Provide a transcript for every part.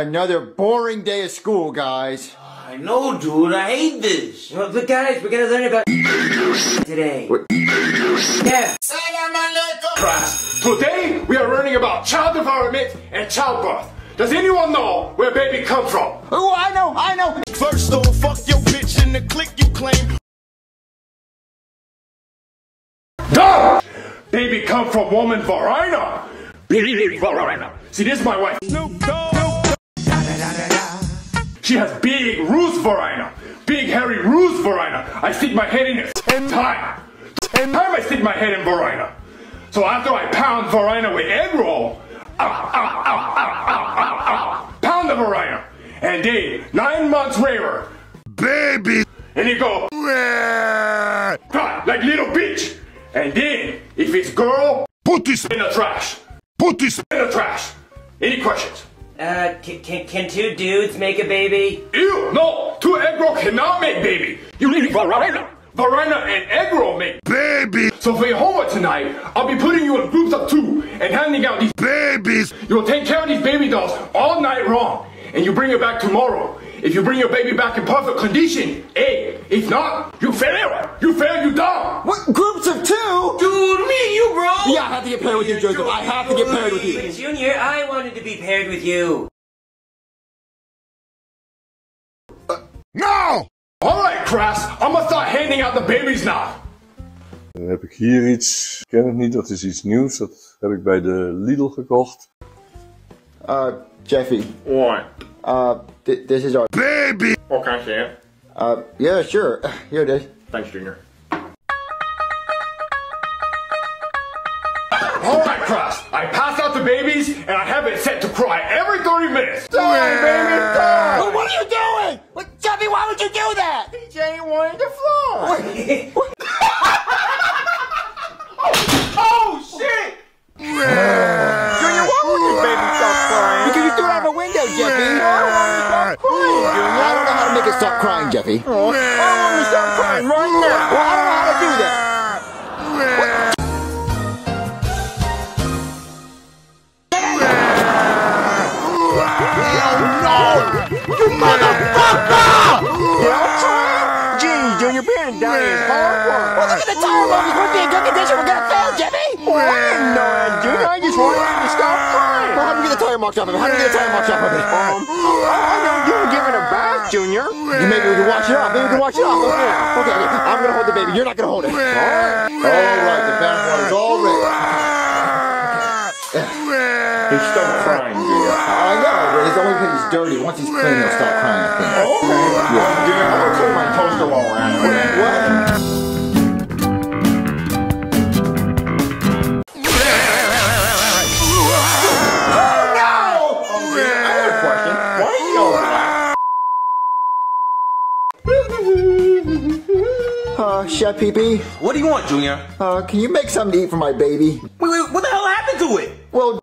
Another boring day of school, guys. I know, dude. I hate this. Well, look, guys, we're gonna learn about today. Yeah. Class, today we are learning about child development and childbirth. Does anyone know where baby come from? Oh, I know, I know. First off, fuck your bitch in the clique you claim. Dumb! Baby come from woman vagina. Vagina. See, this is my wife. Snoop Dogg. She has big Ruth vagina. Big hairy Ruth vagina. I stick my head in it. Ten time. Ten time I stick my head in vagina. So after I pound vagina with egg roll, ow, ow, ow, pound the vagina. And then, nine months later, Baby. and you go, like little bitch. And then, if it's girl, Put this. in the trash. Put this. In the trash. Any questions? Uh, can, can, two dudes make a baby? Ew, no, two egg roll cannot make baby. You need vagina. Varina and egg roll make. Baby. So for your homework tonight, I'll be putting you in groups of two and handing out these. Babies. You'll take care of these baby dolls all night long, and you bring it back tomorrow. If you bring your baby back in perfect condition, A. If not, you fail. You fail, you dumb. What, groups of two? Dude, me and you, bro. Yeah, I have to get paired with you, Joseph. I have to get paired with you. Junior, I wanted to be paired with you. No. Alright, Crass, I'm gonna start handing out the babies now. Dan heb ik hier iets, ik ken het niet, dat is iets nieuws. Dat heb ik bij de Lidl gekocht. Uh, Jeffy, What? Uh, th- this is our. Baby. What can I say it? Uh, yeah, sure. Here it is. Thanks, Junior. Alright, Crass, I pass out the babies and I have it set to cry every 30 minutes. Die, baby, die! What are you doing? What, Jeffy, why would you do that? Jane wanted to fly. What? Oh, shit! Junior, why would your baby stop crying? Because you threw it out of a window, Jeffy. Why would you stop crying, Junior? I don't know how to make it stop crying, Jeffy. Why would you stop crying right now? Well, I don't know how to do that. Jeez, Junior, being is hard work. Well, look at the tire markers. We'll be in good condition. We're gonna fail, Jeffy. Well, I that, Junior. I just wanted tire marks off of it? How do we get the tire marks off of it? Um, I know you were giving a bath, Junior. You maybe we can wash it off. Maybe we can wash it off. Okay, okay, okay. I'm gonna hold the baby. You're not gonna hold it. All right. All right. The bath is all ready. He's still crying, Junior. I know, but it's only because he's dirty. Once he's clean, he'll stop crying. I think. Okay. Yeah. Junior, I'm gonna clean my toaster while we're at it. What? Uh, Chef PP, What do you want, Junior? uh, can you make something to eat for my baby? Wait, wait, what the hell happened to it? Well,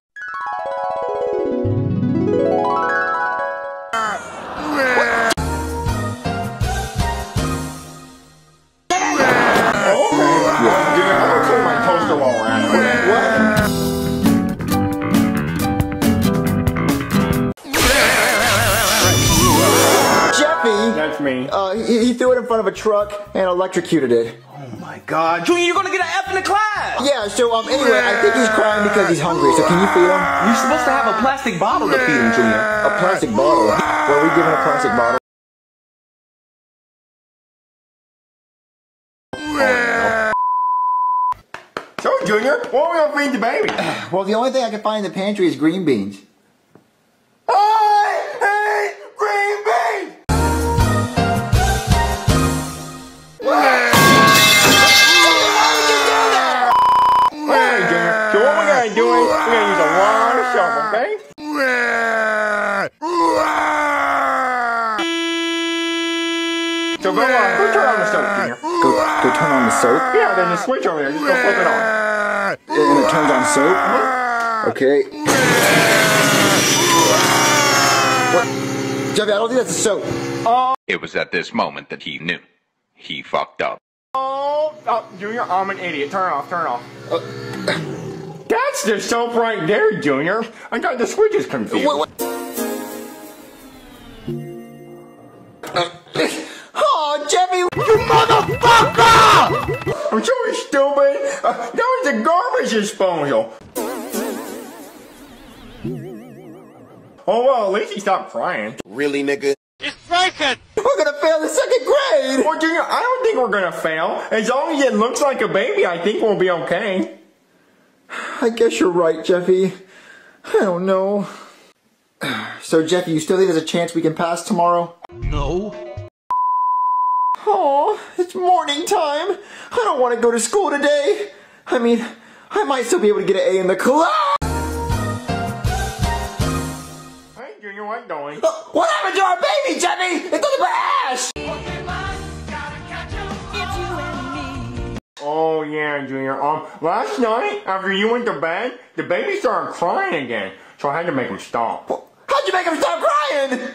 he, he threw it in front of a truck and electrocuted it. Oh my god. Junior, you're gonna get an F in the class! Yeah, so, um, anyway, I think he's crying because he's hungry, so can you feed him? You're supposed to have a plastic bottle to feed him, Junior. A plastic bottle. Were we given a plastic bottle? So, Junior, what are we gonna feed the baby? Well, the only thing I can find in the pantry is green beans. Soap, okay? So go on, go turn on the soap, Junior. Go, go turn on the soap, Yeah, there's a switch over there, just go flip it on. and it turns on soap. Okay. What? Jeffy, I don't think that's a soap. Oh. It was at this moment that he knew. He fucked up. Oh, oh, Junior, I'm an idiot. Turn it off, turn it off. Uh, that's the soap right there, Junior. I got the switches confused. What, what? Uh, oh, Jimmy, you motherfucker! I'm so stupid. Uh, that was a garbage disposal. Oh, well, at least he stopped crying. Really, nigga? It's breaking! We're gonna fail the second grade! Well, Junior, I don't think we're gonna fail. As long as it looks like a baby, I think we'll be okay. I guess you're right, Jeffy. I don't know. So, Jeffy, you still think there's a chance we can pass tomorrow? No. Oh, it's morning time. I don't want to go to school today. I mean, I might still be able to get an A in the class. Hey, Junior, what doing? Uh, what happened to our baby, Jeffy? It's nothing but ash. Oh yeah, Junior. Um, last night after you went to bed, the baby started crying again, so I had to make him stop. How'd you make him stop crying?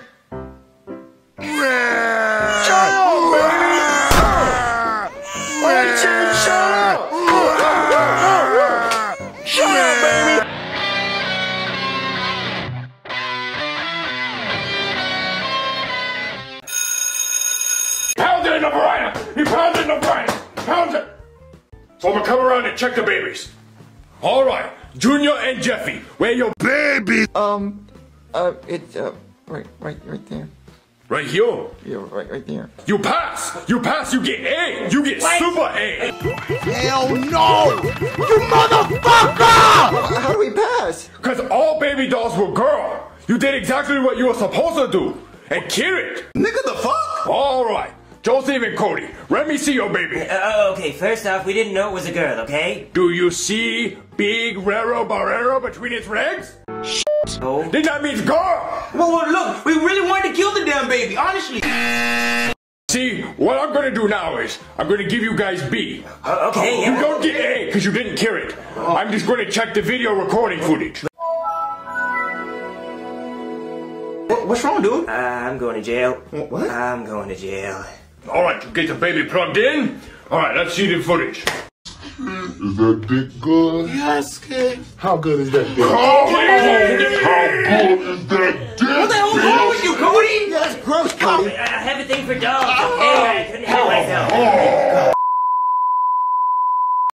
So I'm gonna come around and check the babies. Alright, Junior and Jeffy, where your Baby. Um, uh, it's, uh, right, right, right there. right here? Yeah, right, right there. You pass! You pass, you get A! You get super A! Hell no! You motherfucker! How do we pass? Cause all baby dolls were girl! You did exactly what you were supposed to do! And kill it! Nigga, the fuck? Alright, Joseph and Cody, let me see your baby. Uh, okay, first off, we didn't know it was a girl, okay? Do you see big Rero Barrero between its legs? Oh. Then that means girl! Well, well, look, we really wanted to kill the damn baby, honestly. See, what I'm gonna do now is, I'm gonna give you guys B. Uh, okay, You yeah. don't get A, because you didn't kill it. I'm just gonna check the video recording footage. What's wrong, dude? Uh, I'm going to jail. What? I'm going to jail. Alright, get the baby plugged in. Alright, let's see the footage. Is that dick good? Yes, kid. How good is that dick? How, How good is that dick? What the hell's wrong with you, Cody? That's gross, Cody. I have a thing for dogs. Oh. Anyway, I couldn't help oh. myself.